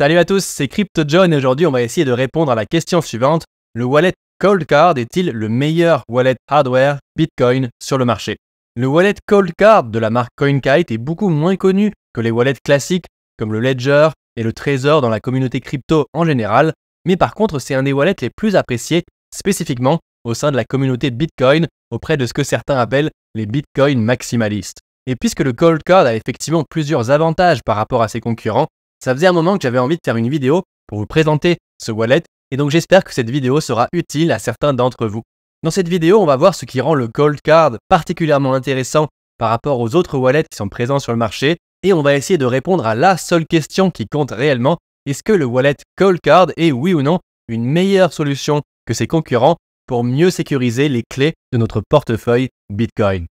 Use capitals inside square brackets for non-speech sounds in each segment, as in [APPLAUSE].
Salut à tous, c'est Crypto John et aujourd'hui on va essayer de répondre à la question suivante. Le wallet Cold Card est-il le meilleur wallet hardware Bitcoin sur le marché? Le wallet Cold Card de la marque CoinKite est beaucoup moins connu que les wallets classiques comme le Ledger et le Trésor dans la communauté crypto en général, mais par contre c'est un des wallets les plus appréciés spécifiquement au sein de la communauté Bitcoin auprès de ce que certains appellent les Bitcoin maximalistes. Et puisque le Cold Card a effectivement plusieurs avantages par rapport à ses concurrents, ça faisait un moment que j'avais envie de faire une vidéo pour vous présenter ce wallet et donc j'espère que cette vidéo sera utile à certains d'entre vous. Dans cette vidéo, on va voir ce qui rend le Cold Card particulièrement intéressant par rapport aux autres wallets qui sont présents sur le marché et on va essayer de répondre à la seule question qui compte réellement, est-ce que le wallet Cold Card est oui ou non une meilleure solution que ses concurrents pour mieux sécuriser les clés de notre portefeuille Bitcoin?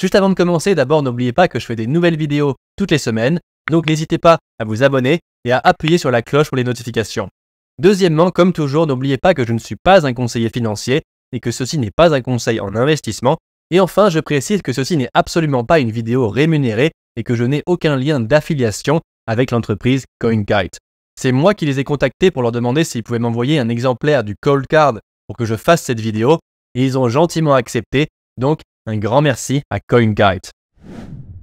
Juste avant de commencer, d'abord n'oubliez pas que je fais des nouvelles vidéos toutes les semaines donc n'hésitez pas à vous abonner et à appuyer sur la cloche pour les notifications. Deuxièmement, comme toujours, n'oubliez pas que je ne suis pas un conseiller financier et que ceci n'est pas un conseil en investissement. Et enfin, je précise que ceci n'est absolument pas une vidéo rémunérée et que je n'ai aucun lien d'affiliation avec l'entreprise CoinKite. C'est moi qui les ai contactés pour leur demander s'ils pouvaient m'envoyer un exemplaire du Cold Card pour que je fasse cette vidéo et ils ont gentiment accepté, donc un grand merci à CoinKite.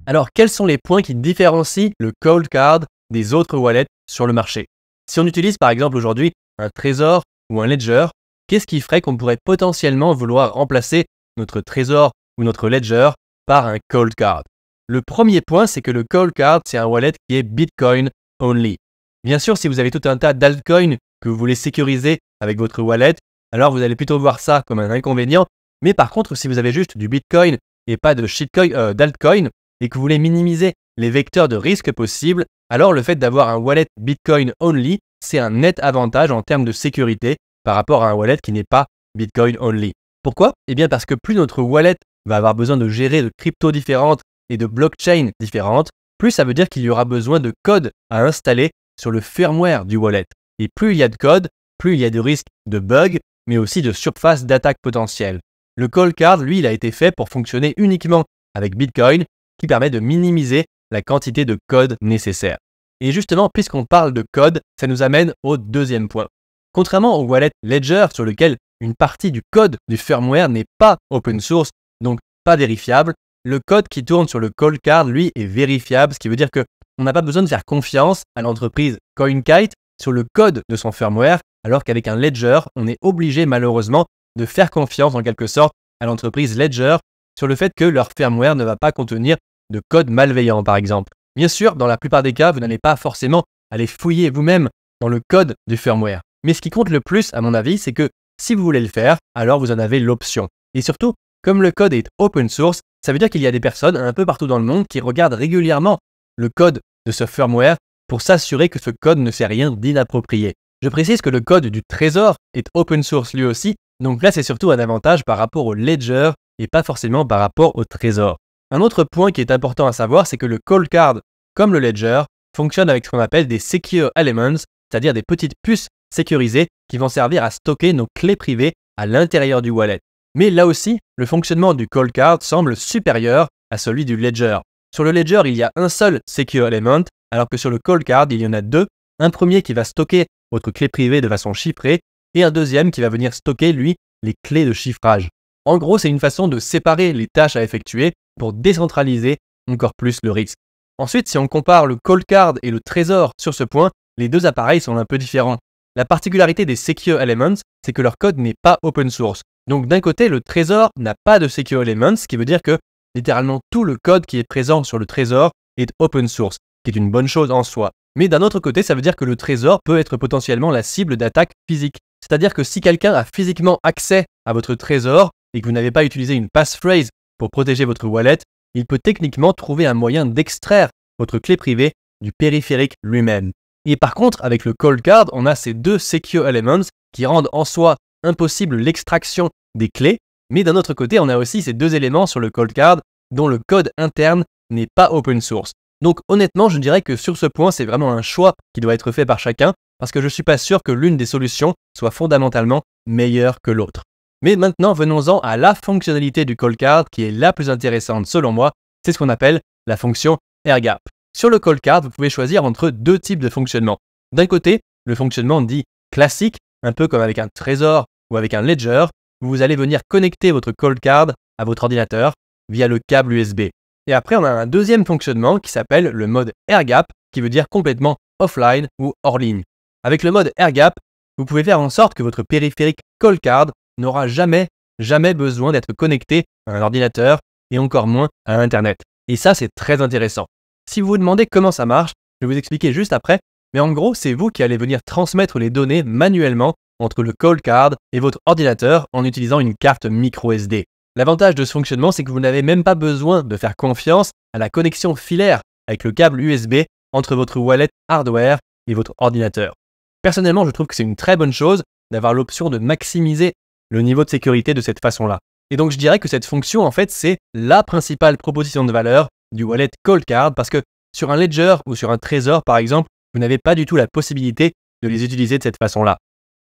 Alors, quels sont les points qui différencient le Cold Card des autres wallets sur le marché? Si on utilise par exemple aujourd'hui un Trésor ou un Ledger, qu'est-ce qui ferait qu'on pourrait potentiellement vouloir remplacer notre Trésor ou notre Ledger par un Cold Card? Le premier point, c'est que le Cold Card, c'est un wallet qui est Bitcoin only. Bien sûr, si vous avez tout un tas d'altcoins que vous voulez sécuriser avec votre wallet, alors vous allez plutôt voir ça comme un inconvénient. Mais par contre, si vous avez juste du Bitcoin et pas de shitcoin, euh, d'altcoin, et que vous voulez minimiser les vecteurs de risque possibles, alors le fait d'avoir un wallet Bitcoin only, c'est un net avantage en termes de sécurité par rapport à un wallet qui n'est pas Bitcoin only. Pourquoi? Eh bien parce que plus notre wallet va avoir besoin de gérer de cryptos différentes et de blockchains différentes, plus ça veut dire qu'il y aura besoin de code à installer sur le firmware du wallet. Et plus il y a de code, plus il y a de risques de bugs, mais aussi de surface d'attaque potentielle. Le call card, lui, il a été fait pour fonctionner uniquement avec Bitcoin qui permet de minimiser la quantité de code nécessaire. Et justement, puisqu'on parle de code, ça nous amène au deuxième point. Contrairement au wallet Ledger sur lequel une partie du code du firmware n'est pas open source, donc pas vérifiable, le code qui tourne sur le call card, lui, est vérifiable, ce qui veut dire que on n'a pas besoin de faire confiance à l'entreprise CoinKite sur le code de son firmware, alors qu'avec un Ledger, on est obligé malheureusement de faire confiance en quelque sorte à l'entreprise Ledger sur le fait que leur firmware ne va pas contenir de code malveillant par exemple. Bien sûr, dans la plupart des cas, vous n'allez pas forcément aller fouiller vous-même dans le code du firmware. Mais ce qui compte le plus, à mon avis, c'est que si vous voulez le faire, alors vous en avez l'option. Et surtout, comme le code est open source, ça veut dire qu'il y a des personnes un peu partout dans le monde qui regardent régulièrement le code de ce firmware pour s'assurer que ce code ne fait rien d'inapproprié. Je précise que le code du trésor est open source lui aussi, donc là c'est surtout un avantage par rapport au ledger et pas forcément par rapport au trésor. Un autre point qui est important à savoir, c'est que le Cold Card, comme le Ledger, fonctionne avec ce qu'on appelle des Secure Elements, c'est-à-dire des petites puces sécurisées qui vont servir à stocker nos clés privées à l'intérieur du wallet. Mais là aussi, le fonctionnement du Cold Card semble supérieur à celui du Ledger. Sur le Ledger, il y a un seul Secure Element, alors que sur le Cold Card, il y en a deux. Un premier qui va stocker votre clé privée de façon chiffrée, et un deuxième qui va venir stocker, lui, les clés de chiffrage. En gros, c'est une façon de séparer les tâches à effectuer pour décentraliser encore plus le risque. Ensuite, si on compare le Cold Card et le Trésor sur ce point, les deux appareils sont un peu différents. La particularité des Secure Elements, c'est que leur code n'est pas open source. Donc d'un côté, le Trésor n'a pas de Secure Elements, ce qui veut dire que littéralement tout le code qui est présent sur le Trésor est open source, qui est une bonne chose en soi. Mais d'un autre côté, ça veut dire que le Trésor peut être potentiellement la cible d'attaques physiques. C'est-à-dire que si quelqu'un a physiquement accès à votre Trésor et que vous n'avez pas utilisé une passphrase pour protéger votre wallet, il peut techniquement trouver un moyen d'extraire votre clé privée du périphérique lui-même. Et par contre, avec le Cold Card, on a ces deux Secure Elements qui rendent en soi impossible l'extraction des clés, mais d'un autre côté, on a aussi ces deux éléments sur le Cold Card dont le code interne n'est pas open source. Donc honnêtement, je dirais que sur ce point, c'est vraiment un choix qui doit être fait par chacun, parce que je ne suis pas sûr que l'une des solutions soit fondamentalement meilleure que l'autre. Mais maintenant, venons-en à la fonctionnalité du call card qui est la plus intéressante selon moi. C'est ce qu'on appelle la fonction AirGap. Sur le call card, vous pouvez choisir entre deux types de fonctionnement. D'un côté, le fonctionnement dit classique, un peu comme avec un trésor ou avec un ledger, vous allez venir connecter votre cold card à votre ordinateur via le câble USB. Et après, on a un deuxième fonctionnement qui s'appelle le mode air gap, qui veut dire complètement offline ou hors ligne. Avec le mode air gap, vous pouvez faire en sorte que votre périphérique cold card n'aura jamais, jamais besoin d'être connecté à un ordinateur et encore moins à Internet. Et ça, c'est très intéressant. Si vous vous demandez comment ça marche, je vais vous expliquer juste après, mais en gros, c'est vous qui allez venir transmettre les données manuellement entre le call card et votre ordinateur en utilisant une carte micro SD. L'avantage de ce fonctionnement, c'est que vous n'avez même pas besoin de faire confiance à la connexion filaire avec le câble USB entre votre wallet hardware et votre ordinateur. Personnellement, je trouve que c'est une très bonne chose d'avoir l'option de maximiser le niveau de sécurité de cette façon-là. Et donc je dirais que cette fonction, en fait, c'est la principale proposition de valeur du wallet Cold Card parce que sur un ledger ou sur un trésor, par exemple, vous n'avez pas du tout la possibilité de les utiliser de cette façon-là.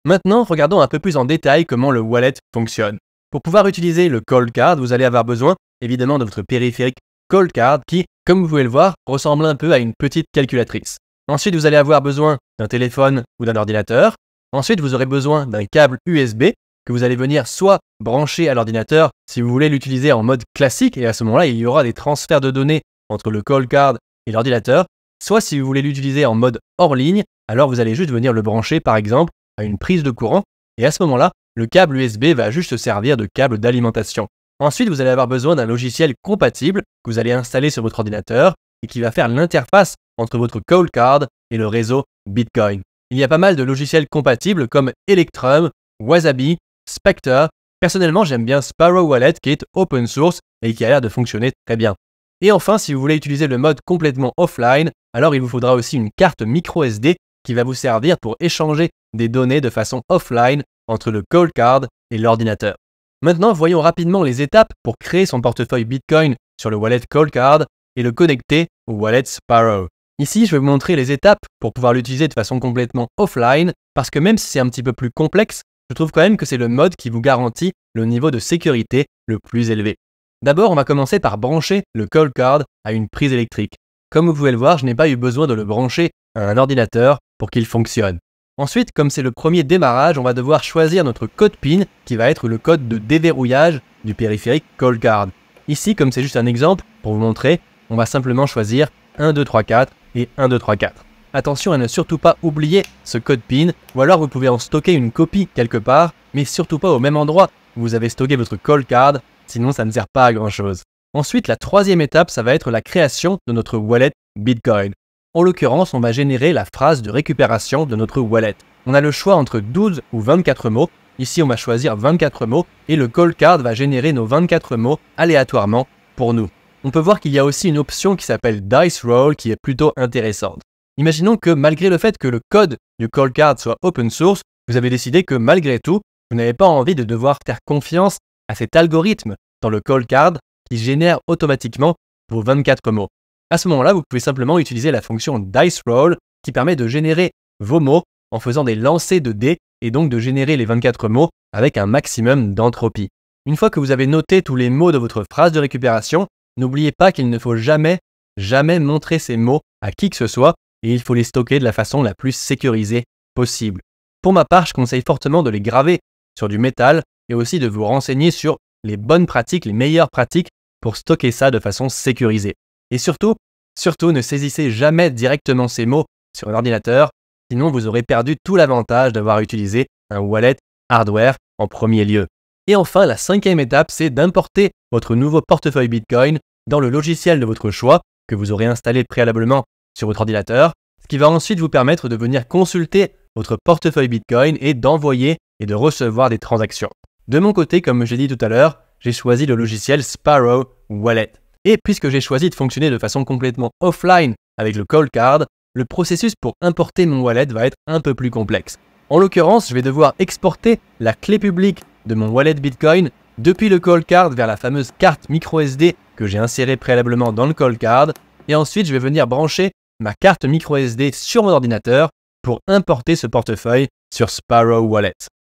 Maintenant, regardons un peu plus en détail comment le wallet fonctionne. Pour pouvoir utiliser le Cold Card, vous allez avoir besoin évidemment de votre périphérique Cold Card qui, comme vous pouvez le voir, ressemble un peu à une petite calculatrice. Ensuite, vous allez avoir besoin d'un téléphone ou d'un ordinateur. Ensuite, vous aurez besoin d'un câble USB que vous allez venir soit brancher à l'ordinateur si vous voulez l'utiliser en mode classique, et à ce moment-là, il y aura des transferts de données entre le call card et l'ordinateur, soit si vous voulez l'utiliser en mode hors ligne, alors vous allez juste venir le brancher par exemple à une prise de courant, et à ce moment-là, le câble USB va juste servir de câble d'alimentation. Ensuite, vous allez avoir besoin d'un logiciel compatible que vous allez installer sur votre ordinateur et qui va faire l'interface entre votre call card et le réseau Bitcoin. Il y a pas mal de logiciels compatibles comme Electrum, Wasabi, Spectre. Personnellement, j'aime bien Sparrow Wallet qui est open source et qui a l'air de fonctionner très bien. Et enfin, si vous voulez utiliser le mode complètement offline, alors il vous faudra aussi une carte micro SD qui va vous servir pour échanger des données de façon offline entre le call card et l'ordinateur. Maintenant, voyons rapidement les étapes pour créer son portefeuille Bitcoin sur le wallet Call Card et le connecter au wallet Sparrow. Ici, je vais vous montrer les étapes pour pouvoir l'utiliser de façon complètement offline, parce que même si c'est un petit peu plus complexe, je trouve quand même que c'est le mode qui vous garantit le niveau de sécurité le plus élevé. D'abord, on va commencer par brancher le call card à une prise électrique. Comme vous pouvez le voir, je n'ai pas eu besoin de le brancher à un ordinateur pour qu'il fonctionne. Ensuite, comme c'est le premier démarrage, on va devoir choisir notre code PIN qui va être le code de déverrouillage du périphérique call card. Ici, comme c'est juste un exemple, pour vous montrer, on va simplement choisir 1, 2, 3, 4 et 1, 2, 3, 4. Attention à ne surtout pas oublier ce code PIN, ou alors vous pouvez en stocker une copie quelque part, mais surtout pas au même endroit où vous avez stocké votre call card, sinon ça ne sert pas à grand chose. Ensuite, la troisième étape, ça va être la création de notre wallet Bitcoin. En l'occurrence, on va générer la phrase de récupération de notre wallet. On a le choix entre 12 ou 24 mots. Ici, on va choisir 24 mots et le call card va générer nos 24 mots aléatoirement pour nous. On peut voir qu'il y a aussi une option qui s'appelle Dice Roll qui est plutôt intéressante. Imaginons que malgré le fait que le code du call card soit open source, vous avez décidé que malgré tout, vous n'avez pas envie de devoir faire confiance à cet algorithme dans le call card qui génère automatiquement vos 24 mots. À ce moment-là, vous pouvez simplement utiliser la fonction Dice Roll qui permet de générer vos mots en faisant des lancers de dés et donc de générer les 24 mots avec un maximum d'entropie. Une fois que vous avez noté tous les mots de votre phrase de récupération, n'oubliez pas qu'il ne faut jamais, jamais montrer ces mots à qui que ce soit et il faut les stocker de la façon la plus sécurisée possible. Pour ma part, je conseille fortement de les graver sur du métal et aussi de vous renseigner sur les bonnes pratiques, les meilleures pratiques pour stocker ça de façon sécurisée. Et surtout, surtout ne saisissez jamais directement ces mots sur un ordinateur, sinon vous aurez perdu tout l'avantage d'avoir utilisé un wallet hardware en premier lieu. Et enfin, la cinquième étape, c'est d'importer votre nouveau portefeuille Bitcoin dans le logiciel de votre choix que vous aurez installé préalablement sur votre ordinateur, ce qui va ensuite vous permettre de venir consulter votre portefeuille Bitcoin et d'envoyer et de recevoir des transactions. De mon côté, comme j'ai dit tout à l'heure, j'ai choisi le logiciel Sparrow Wallet. Et puisque j'ai choisi de fonctionner de façon complètement offline avec le call card, le processus pour importer mon wallet va être un peu plus complexe. En l'occurrence, je vais devoir exporter la clé publique de mon wallet Bitcoin depuis le call card vers la fameuse carte micro SD que j'ai insérée préalablement dans le call card, et ensuite je vais venir brancher ma carte micro SD sur mon ordinateur pour importer ce portefeuille sur Sparrow Wallet.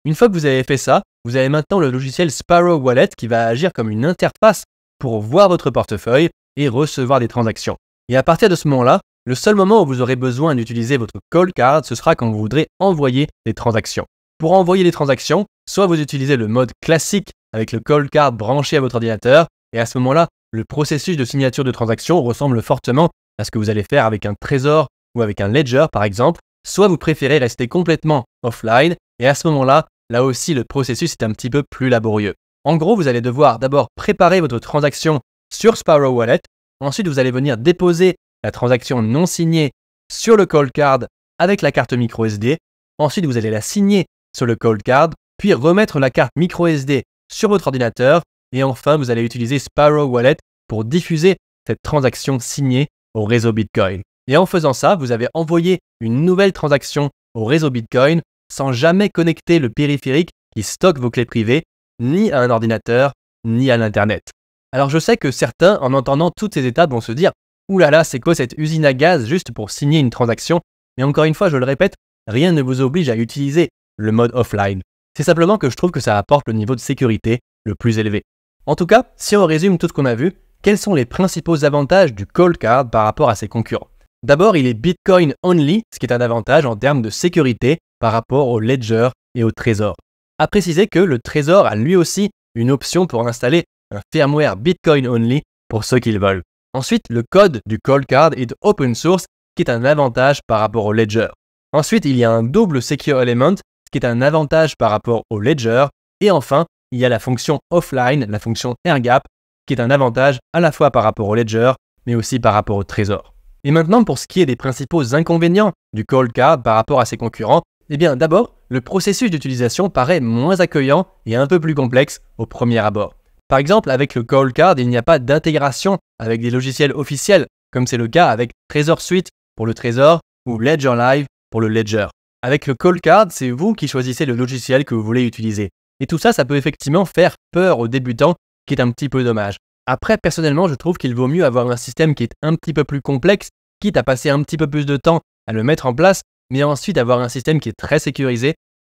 Une fois que vous avez fait ça, vous avez maintenant le logiciel Sparrow Wallet qui va agir comme une interface pour voir votre portefeuille et recevoir des transactions. Et à partir de ce moment-là, Le seul moment où vous aurez besoin d'utiliser votre Cold Card, ce sera quand vous voudrez envoyer des transactions. Pour envoyer des transactions, soit vous utilisez le mode classique avec le Cold Card branché à votre ordinateur, et à ce moment-là, le processus de signature de transaction ressemble fortement à ce que vous allez faire avec un trésor ou avec un ledger par exemple, soit vous préférez rester complètement offline, et à ce moment-là, là aussi le processus est un petit peu plus laborieux. En gros, vous allez devoir d'abord préparer votre transaction sur Sparrow Wallet, ensuite vous allez venir déposer la transaction non signée sur le cold card avec la carte micro SD, ensuite vous allez la signer sur le cold card, puis remettre la carte micro SD sur votre ordinateur, et enfin vous allez utiliser Sparrow Wallet pour diffuser cette transaction signée au réseau Bitcoin. Et en faisant ça, vous avez envoyé une nouvelle transaction au réseau Bitcoin sans jamais connecter le périphérique qui stocke vos clés privées ni à un ordinateur ni à l'Internet. Alors je sais que certains, en entendant toutes ces étapes, vont se dire là, c'est quoi cette usine à gaz juste pour signer une transaction? Mais encore une fois, je le répète, rien ne vous oblige à utiliser le mode offline. C'est simplement que je trouve que ça apporte le niveau de sécurité le plus élevé. En tout cas, si on résume tout ce qu'on a vu, quels sont les principaux avantages du Cold Card par rapport à ses concurrents? D'abord, il est Bitcoin only, ce qui est un avantage en termes de sécurité par rapport au Ledger et au Trésor. À préciser que le Trésor a lui aussi une option pour installer un firmware Bitcoin only pour ceux qui le veulent. Ensuite, le code du Cold Card est open source, qui est un avantage par rapport au Ledger. Ensuite, il y a un double secure element, ce qui est un avantage par rapport au Ledger. Et enfin, il y a la fonction offline, la fonction airgap, qui est un avantage à la fois par rapport au ledger, mais aussi par rapport au trésor. Et maintenant, pour ce qui est des principaux inconvénients du cold card par rapport à ses concurrents, eh bien d'abord, le processus d'utilisation paraît moins accueillant et un peu plus complexe au premier abord. Par exemple, avec le cold card, il n'y a pas d'intégration avec des logiciels officiels, comme c'est le cas avec Trésor Suite pour le Trésor ou Ledger Live pour le Ledger. Avec le cold card, c'est vous qui choisissez le logiciel que vous voulez utiliser. Et tout ça, ça peut effectivement faire peur aux débutants, qui est un petit peu dommage. Après, personnellement, je trouve qu'il vaut mieux avoir un système qui est un petit peu plus complexe, quitte à passer un petit peu plus de temps à le mettre en place, mais ensuite avoir un système qui est très sécurisé,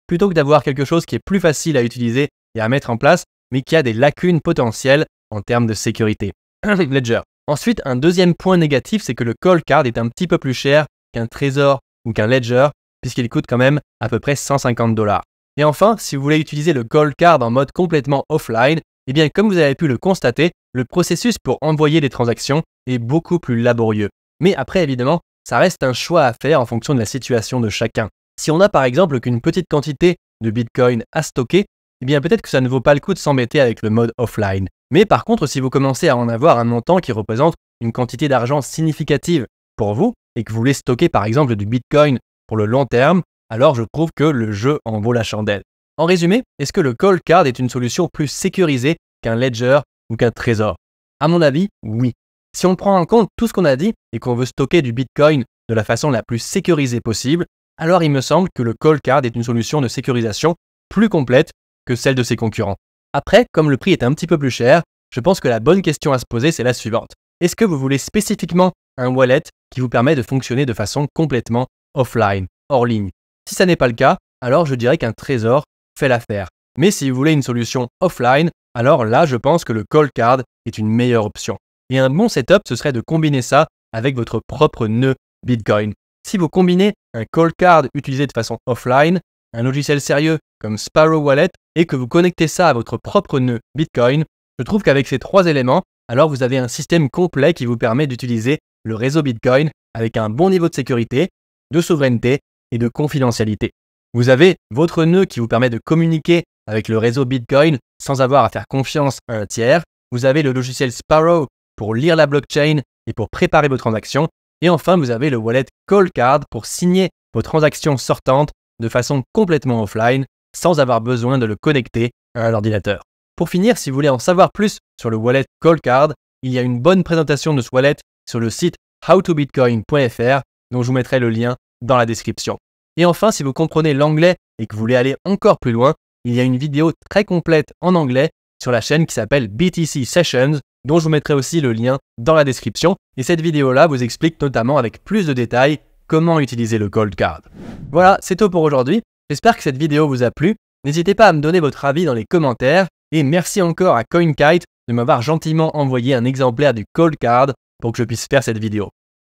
plutôt que d'avoir quelque chose qui est plus facile à utiliser et à mettre en place, mais qui a des lacunes potentielles en termes de sécurité. [CLEARS THROAT] Ledger. Ensuite, un deuxième point négatif, c'est que le call card est un petit peu plus cher qu'un trésor ou qu'un ledger, puisqu'il coûte quand même à peu près 150 dollars. Et enfin, si vous voulez utiliser le Cold Card en mode complètement offline, eh bien comme vous avez pu le constater, le processus pour envoyer des transactions est beaucoup plus laborieux. Mais après évidemment, ça reste un choix à faire en fonction de la situation de chacun. Si on a par exemple qu'une petite quantité de Bitcoin à stocker, eh bien peut-être que ça ne vaut pas le coup de s'embêter avec le mode offline. Mais par contre, si vous commencez à en avoir un montant qui représente une quantité d'argent significative pour vous, et que vous voulez stocker par exemple du Bitcoin pour le long terme, alors je trouve que le jeu en vaut la chandelle. En résumé, est-ce que le Cold Card est une solution plus sécurisée qu'un Ledger ou qu'un Trésor? À mon avis, oui. Si on prend en compte tout ce qu'on a dit et qu'on veut stocker du Bitcoin de la façon la plus sécurisée possible, alors il me semble que le Cold Card est une solution de sécurisation plus complète que celle de ses concurrents. Après, comme le prix est un petit peu plus cher, je pense que la bonne question à se poser c'est la suivante. Est-ce que vous voulez spécifiquement un wallet qui vous permet de fonctionner de façon complètement offline, hors ligne? Si ça n'est pas le cas, alors je dirais qu'un trésor l'affaire. Mais si vous voulez une solution offline, alors là je pense que le Cold Card est une meilleure option. Et un bon setup, ce serait de combiner ça avec votre propre nœud Bitcoin. Si vous combinez un Cold Card utilisé de façon offline, un logiciel sérieux comme Sparrow Wallet et que vous connectez ça à votre propre nœud Bitcoin, je trouve qu'avec ces trois éléments, alors vous avez un système complet qui vous permet d'utiliser le réseau Bitcoin avec un bon niveau de sécurité, de souveraineté et de confidentialité. Vous avez votre nœud qui vous permet de communiquer avec le réseau Bitcoin sans avoir à faire confiance à un tiers. Vous avez le logiciel Sparrow pour lire la blockchain et pour préparer vos transactions. Et enfin, vous avez le wallet Call Card pour signer vos transactions sortantes de façon complètement offline sans avoir besoin de le connecter à un ordinateur. Pour finir, si vous voulez en savoir plus sur le wallet Call Card, il y a une bonne présentation de ce wallet sur le site howtobitcoin.fr dont je vous mettrai le lien dans la description. Et enfin, si vous comprenez l'anglais et que vous voulez aller encore plus loin, il y a une vidéo très complète en anglais sur la chaîne qui s'appelle BTC Sessions, dont je vous mettrai aussi le lien dans la description. Et cette vidéo-là vous explique notamment avec plus de détails comment utiliser le Cold Card. Voilà, c'est tout pour aujourd'hui. J'espère que cette vidéo vous a plu. N'hésitez pas à me donner votre avis dans les commentaires. Et merci encore à CoinKite de m'avoir gentiment envoyé un exemplaire du Cold Card pour que je puisse faire cette vidéo.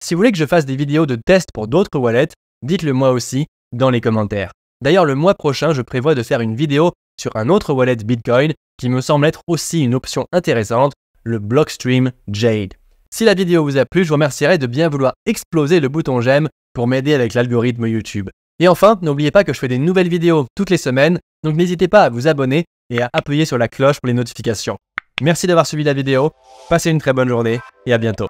Si vous voulez que je fasse des vidéos de test pour d'autres wallets, dites-le moi aussi dans les commentaires. D'ailleurs, le mois prochain, je prévois de faire une vidéo sur un autre wallet Bitcoin qui me semble être aussi une option intéressante, le Blockstream Jade. Si la vidéo vous a plu, je vous remercierai de bien vouloir exploser le bouton j'aime pour m'aider avec l'algorithme YouTube. Et enfin, n'oubliez pas que je fais des nouvelles vidéos toutes les semaines, donc n'hésitez pas à vous abonner et à appuyer sur la cloche pour les notifications. Merci d'avoir suivi la vidéo, passez une très bonne journée et à bientôt.